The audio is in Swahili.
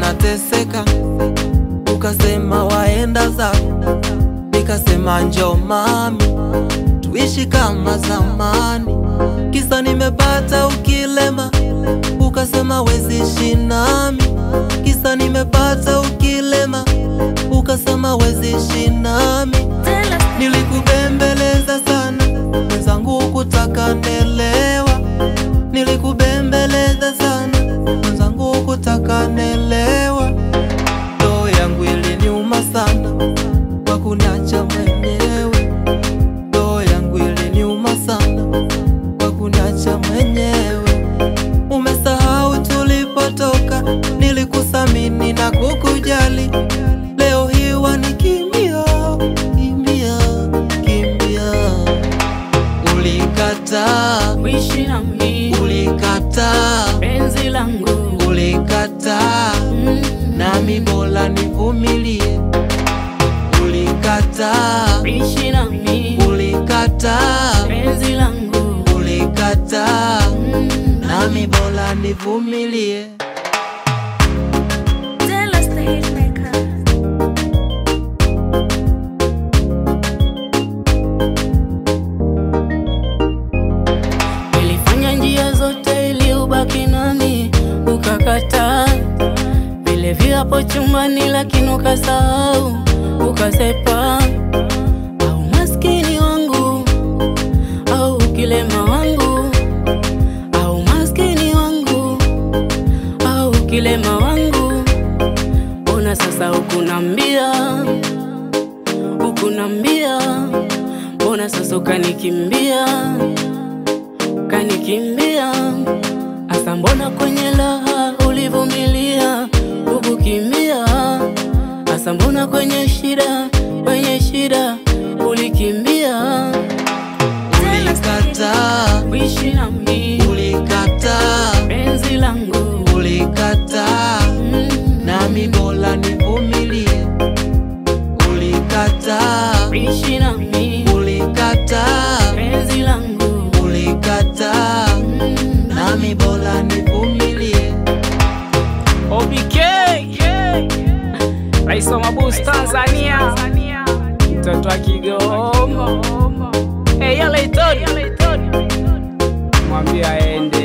nateseka ukasema waenda zako, nikasema njoo mami, tuishi kama zamani. Kisa nimepata ukilema, ukasema wezi ishi nami. Kisa nimepata ukilema, ukasema wezi ishi nami. Nilikubembeleza sana mwenzangu, kutakane Ulikataa, Wishi na mi ulikata, penzi langu. Ulikata, Mm. nami bora nivumilie. Ulikata, Wishi na mi ulikata, penzi langu. Ulikata, Mm. nami bora nivumilie. Ukakataa. Vile hapo chumbani, lakini ukasahau, ukasepa. Au maskini wangu, au ukilema wangu, au maskini wangu, au ukilema wangu. Ona sasa ukunambia, ukunambia, mbona sasa ukanikimbia kanikimbia asa, mbona kwenye Asa, mbona kwenye shida, kwenye shida ulikimbia? Ulikataa, Wishi na mi ulikataa, penzi langu. Ulikataa, mm. nami bora nivumilie. Ulikataa, Wishi na rais wa mabusu Tanzania, mtoto wa Kigoma, eyalaitoni mwambie aende.